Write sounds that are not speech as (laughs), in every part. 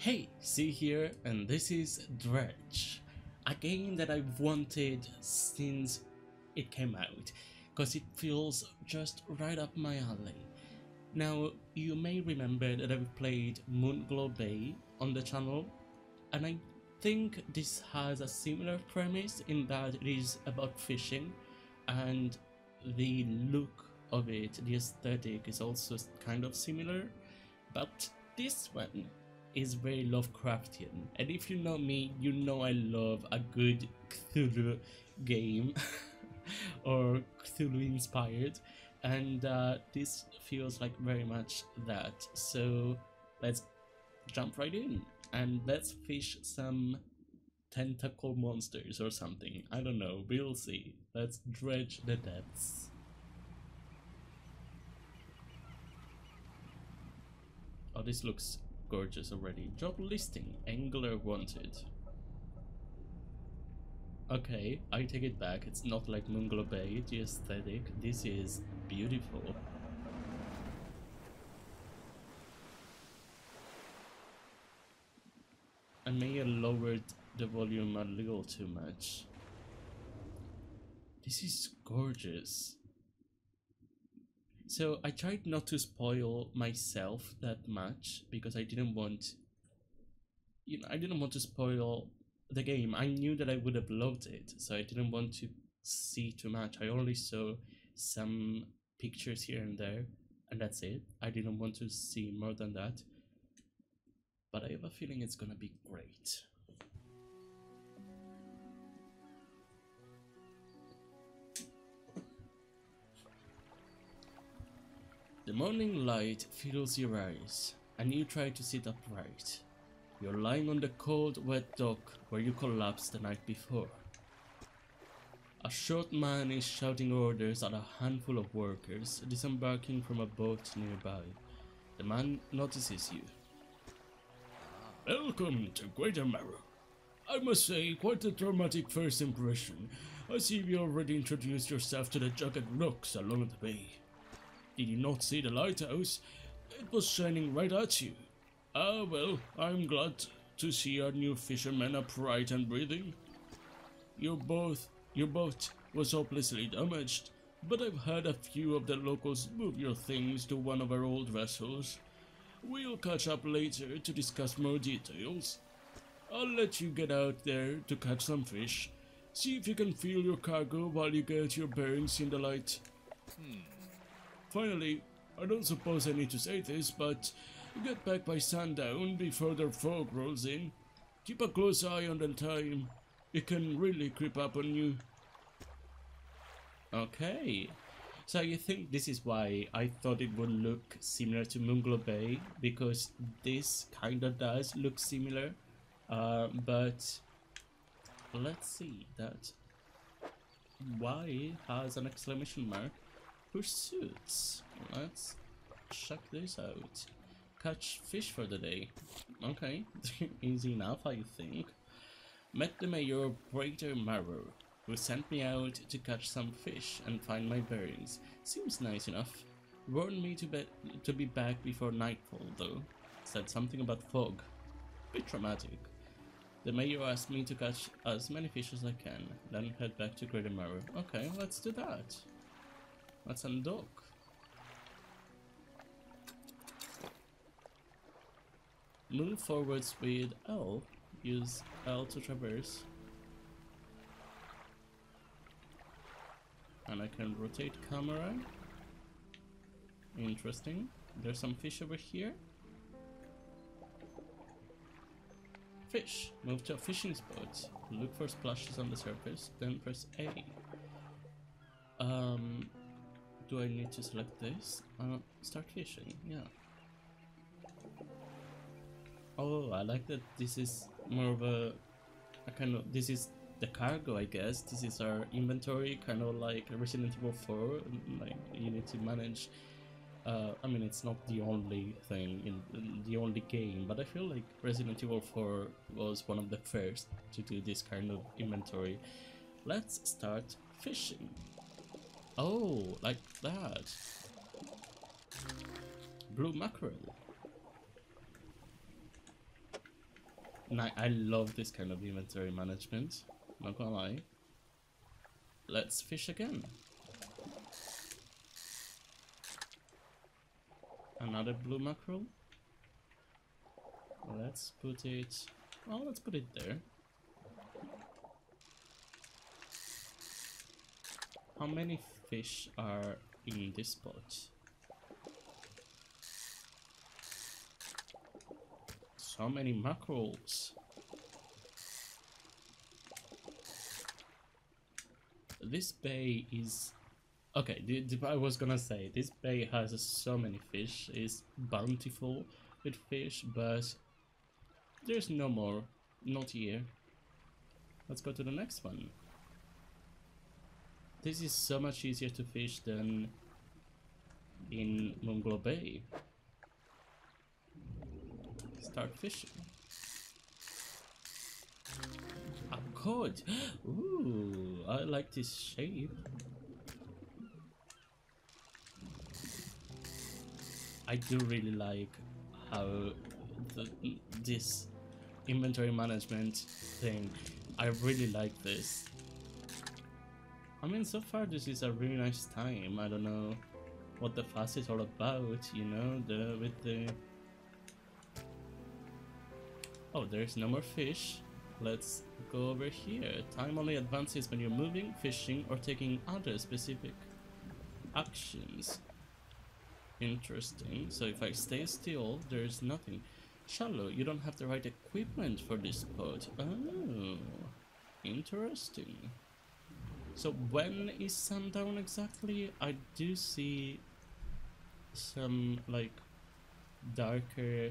Hey, Cee here, and this is Dredge, a game that I've wanted since it came out, because it feels just right up my alley. Now, you may remember that I've played Moonglow Bay on the channel, and I think this has a similar premise in that it is about fishing, and the look of it, the aesthetic is also kind of similar, but this one is very Lovecraftian. And if you know me, you know I love a good Cthulhu game (laughs) or Cthulhu inspired. And uh, this feels like very much that. So let's jump right in and let's fish some tentacle monsters or something. I don't know, we'll see. Let's dredge the depths. Oh, this looks gorgeous already. Job listing, angler wanted. Okay, I take it back. It's not like Moonglow Bay, the aesthetic. This is beautiful. I may have lowered the volume a little too much. This is gorgeous. So I tried not to spoil myself that much because I didn't want you know I didn't want to spoil the game. I knew that I would have loved it, so I didn't want to see too much. I only saw some pictures here and there and that's it. I didn't want to see more than that. But I have a feeling it's gonna be great. The morning light fills your eyes, and you try to sit upright. You're lying on the cold, wet dock where you collapsed the night before. A short man is shouting orders at a handful of workers disembarking from a boat nearby. The man notices you. Welcome to Greater Marrow. I must say, quite a dramatic first impression. I see you already introduced yourself to the Jagged Rocks along the bay. Did you not see the lighthouse? It was shining right at you. Ah, well, I'm glad to see our new fishermen upright and breathing. Your boat, your boat was hopelessly damaged, but I've had a few of the locals move your things to one of our old vessels. We'll catch up later to discuss more details. I'll let you get out there to catch some fish. See if you can feel your cargo while you get your bearings in the light. Hmm. Finally, I don't suppose I need to say this, but get back by sundown before the fog rolls in. Keep a close eye on the time. It can really creep up on you. Okay. So you think this is why I thought it would look similar to Moonglow Bay? Because this kinda does look similar. Uh, but let's see that Y has an exclamation mark Pursuits. Let's check this out. Catch fish for the day. Okay, (laughs) easy enough I think. Met the mayor of Greater Marrow, who sent me out to catch some fish and find my bearings. Seems nice enough. Warned me to be, to be back before nightfall though. Said something about fog. Bit dramatic. The mayor asked me to catch as many fish as I can, then head back to Greater Marrow. Okay, let's do that. Let's undock. Move forwards with L. Use L to traverse. And I can rotate camera. Interesting. There's some fish over here. Fish. Move to a fishing spot. Look for splashes on the surface, then press A. Do I need to select this? Uh, start fishing, yeah. Oh, I like that this is more of a, a kind of, this is the cargo, I guess. This is our inventory, kind of like Resident Evil 4, like you need to manage uh, I mean, it's not the only thing in, in, the only game, but I feel like Resident Evil 4 was one of the first to do this kind of inventory. Let's start fishing. Oh, like that. Blue mackerel. Ni- I love this kind of inventory management. Not gonna lie. Let's fish again. Another blue mackerel. Let's put it. Well, let's put it there. How many fish are in this pot? So many mackerels. This bay is okay. The, the, I was gonna say this bay has so many fish. is bountiful with fish, but there's no more. Not here. Let's go to the next one. This is so much easier to fish than in Moonglow Bay. Start fishing. A cod! (gasps) Ooh, I like this shape. I do really like how the, this inventory management thing, I really like this. I mean, so far this is a really nice time. I don't know what the fuss is all about, you know, the with the... Oh, there's no more fish. Let's go over here. Time only advances when you're moving, fishing, or taking other specific actions. Interesting. So if I stay still, there's nothing. Shallow, you don't have the right equipment for this boat. Oh, interesting. So when is sundown exactly? I do see some like darker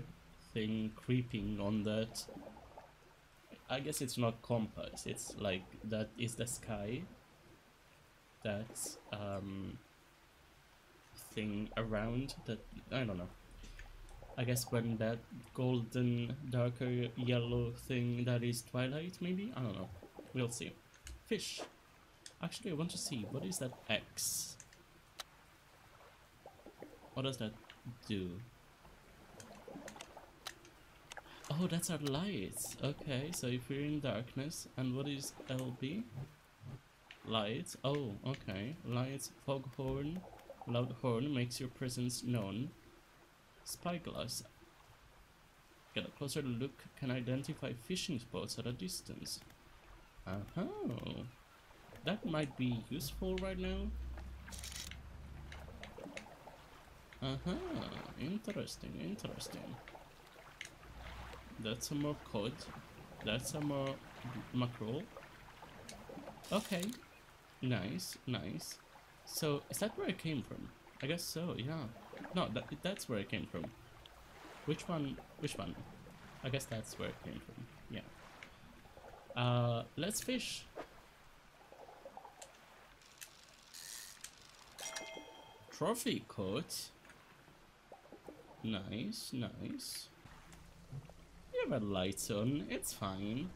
thing creeping on that. I guess it's not compass, it's like that is the sky. That um thing around that I don't know. I guess when that golden darker yellow thing that is twilight maybe? I don't know. We'll see. Fish. Actually, I want to see, what is that X? What does that do? Oh, that's our lights. Okay, so if we're in darkness, and what is LB? Lights. Oh, okay. Lights, foghorn, loud horn makes your presence known. Spyglass. Get a closer look, can identify fishing spots at a distance. Uh -huh that might be useful right now. Uh-huh, interesting, interesting. That's some more cod. That's some more mackerel. Okay, nice, nice. So, is that where I came from? I guess so, yeah. No, that, that's where I came from. Which one? Which one? I guess that's where it came from, yeah. Uh, let's fish. Trophy coat. Nice, nice. You have a light on, it's fine.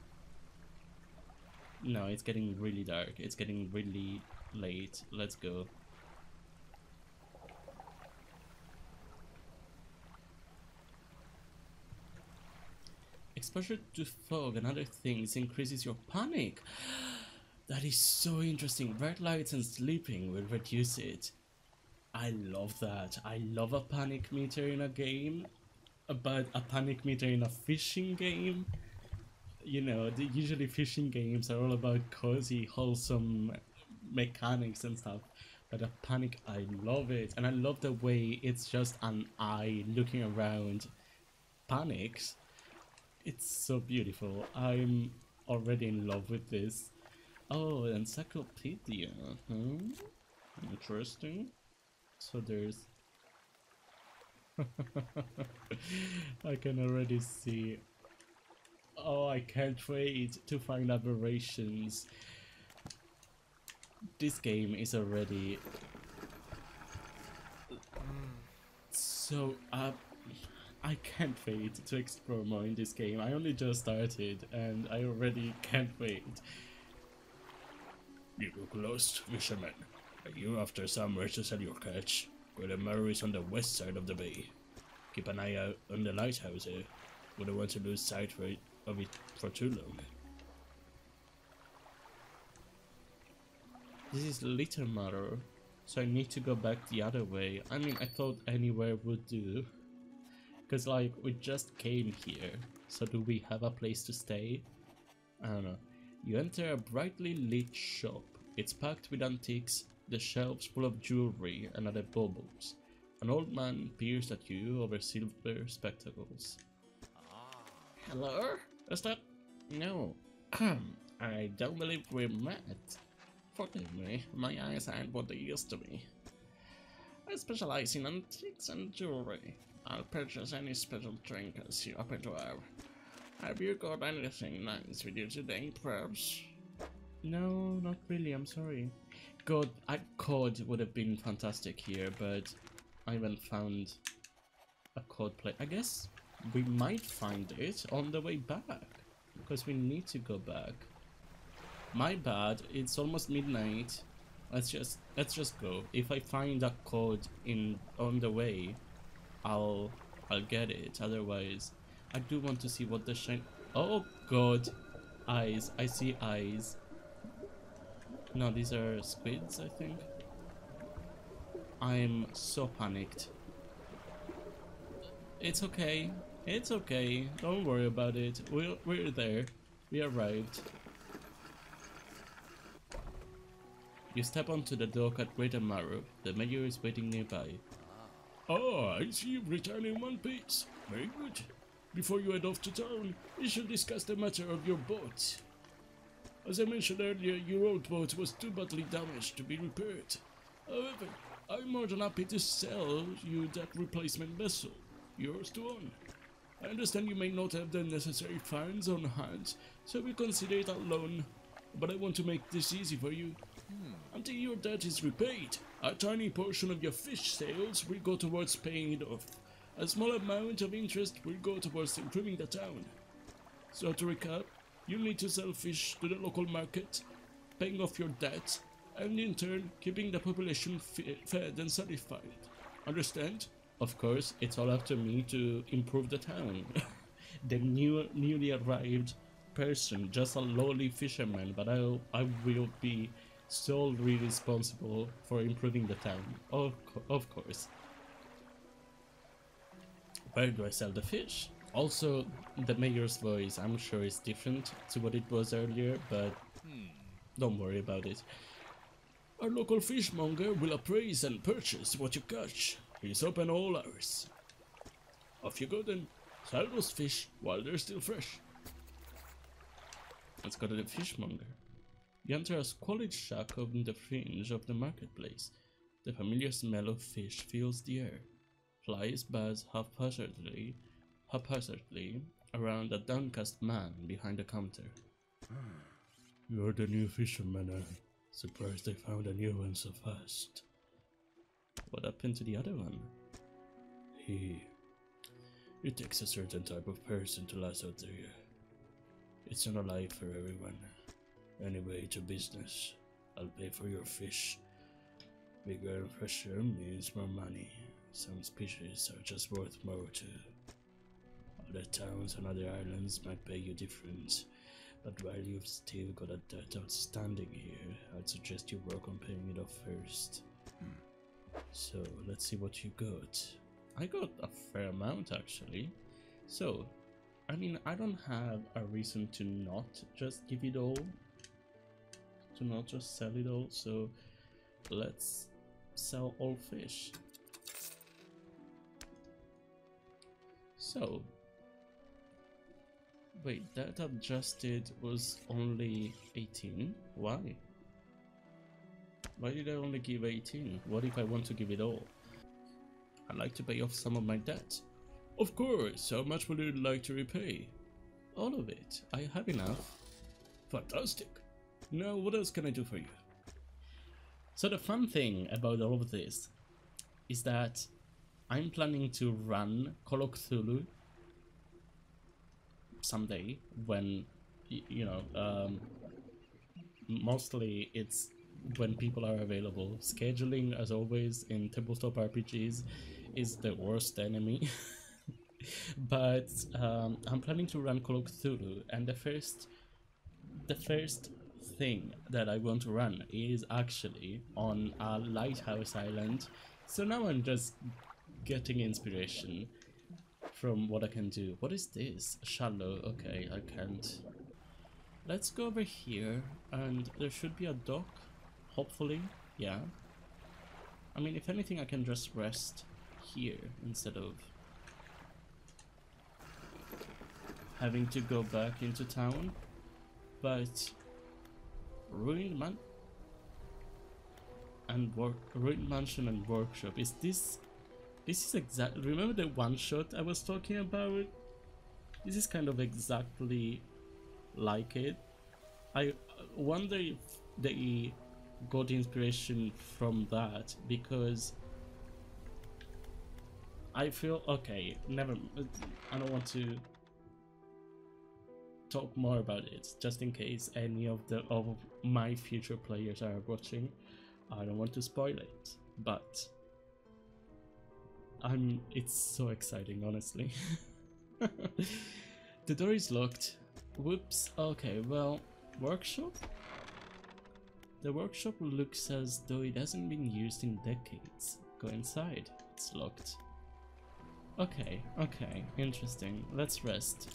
No, it's getting really dark. It's getting really late. Let's go. Exposure to fog and other things increases your panic. (gasps) That is so interesting. Red lights and sleeping will reduce it. I love that. I love a panic meter in a game, but a panic meter in a fishing game. You know, the, usually fishing games are all about cozy, wholesome mechanics and stuff. But a panic, I love it, and I love the way it's just an eye looking around. Panics. It's so beautiful. I'm already in love with this. Oh, encyclopedia. Huh? Interesting. So there's... (laughs) I can already see... Oh, I can't wait to find aberrations. This game is already... So, uh, I can't wait to explore more in this game. I only just started and I already can't wait. You look lost, fisherman. You after somewhere to sell your catch? Greater Marrow is on the west side of the bay. Keep an eye out on the lighthouse here. Wouldn't want to lose sight of it for too long. This is Little Marrow, so I need to go back the other way. I mean, I thought anywhere would do. Because, like, we just came here, so do we have a place to stay? I don't know. You enter a brightly lit shop. It's packed with antiques, the shelves full of jewelry and other baubles. An old man peers at you over silver spectacles. Hello? Is that... No. I don't believe we met. Forgive me, my eyes aren't what they used to be. I specialize in antiques and jewelry. I'll purchase any special trinkets you happen to have. Have you got anything nice with you today, perhaps? No, not really, I'm sorry. God, I cod would have been fantastic here, but I haven't found a cod plate. I guess we might find it on the way back, because we need to go back. My bad, it's almost midnight. Let's just let's just go. If I find a code in on the way, I'll I'll get it. Otherwise, I do want to see what the shine. Oh God, eyes! I see eyes. No, these are squids, I think. I'm so panicked. It's okay. It's okay. Don't worry about it. We're, we're there. We arrived. You step onto the dock at Greater Marrow. The mayor is waiting nearby. Ah, I see you've returned in one piece. Very good. Before you head off to town, we should discuss the matter of your boat. As I mentioned earlier, your old boat was too badly damaged to be repaired. However, I'm more than happy to sell you that replacement vessel, yours to own. I understand you may not have the necessary funds on hand, so we consider it a loan, but I want to make this easy for you. Until your debt is repaid, a tiny portion of your fish sales will go towards paying it off. A small amount of interest will go towards improving the town. So to recap, you need to sell fish to the local market, paying off your debt, and in turn keeping the population fed and satisfied. Understand? Of course, it's all up to me to improve the town. (laughs) the new, newly arrived person, just a lowly fisherman, but I, I will be solely responsible for improving the town. Of, of course. Where do I sell the fish? Also, the mayor's voice, I'm sure is different to what it was earlier, but hmm. don't worry about it. Our local fishmonger will appraise and purchase what you catch. He's open all hours. Off you go then. Sell those fish while they're still fresh. Let's go to the fishmonger. You enter a squalid shack on the fringe of the marketplace. The familiar smell of fish fills the air. Flies buzz haphazardly, haphazardly around a downcast man behind the counter. You're the new fisherman, eh? Surprised they found a new one so fast. What happened to the other one? He... It takes a certain type of person to last out there. It's not a life for everyone. Anyway, to business. I'll pay for your fish. Bigger and fresher means more money. Some species are just worth more too. Other towns and other islands might pay you different, but while you've still got a debt outstanding here, I'd suggest you work on paying it off first. Hmm. So let's see what you got. I got a fair amount actually. So, I mean, I don't have a reason to not just give it all. To not just sell it all, so let's sell all fish. So, wait, that adjusted was only 18? Why? Why did I only give 18? What if I want to give it all? I'd like to pay off some of my debt. Of course, how much would you like to repay? All of it. I have enough. Fantastic. Now, what else can I do for you? So the fun thing about all of this is that I'm planning to run Call of Cthulhu someday when, you know, um, mostly it's when people are available. Scheduling, as always, in tabletop RPGs is the worst enemy. (laughs) but um, I'm planning to run Call of Cthulhu, and the first, the first thing that I want to run is actually on a lighthouse island. So now I'm just getting inspiration from what I can do. What is this? Shallow. Okay, I can't. Let's go over here, and there should be a dock. Hopefully, yeah. I mean, if anything, I can just rest here instead of having to go back into town. But ruined man and work ruined mansion and workshop is this this is exact remember the one shot I was talking about? This is kind of exactly like it. I uh, wonder if they got inspiration from that because I feel okay never uh, I don't want to talk more about it just in case any of the of my future players are watching. I don't want to spoil it but I'm it's so exciting honestly. (laughs) The door is locked. Whoops. Okay well workshop? The workshop looks as though it hasn't been used in decades. Go inside. It's locked. Okay okay interesting. Let's rest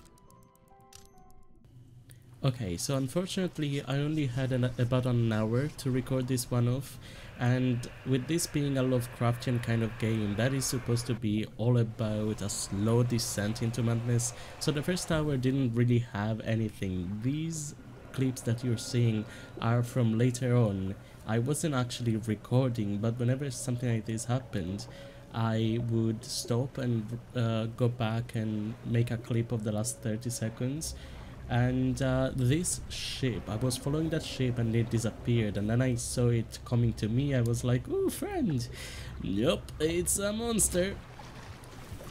Okay, so unfortunately I only had an, about an hour to record this one off and with this being a Lovecraftian kind of game that is supposed to be all about a slow descent into madness so the first hour didn't really have anything. These clips that you're seeing are from later on. I wasn't actually recording but whenever something like this happened I would stop and uh, go back and make a clip of the last 30 seconds and uh, this ship i was following that ship and it disappeared. And then i saw it coming to me. I was like oh friend. Yep it's a monster.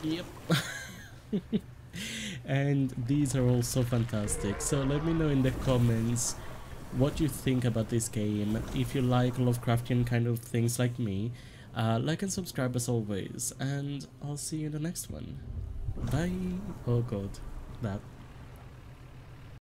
Yep (laughs) and these are all so fantastic. So let me know in the comments what you think about this game. If you like lovecraftian kind of things like me uh, like and subscribe as always. And i'll see you in the next one. Bye. Oh god. That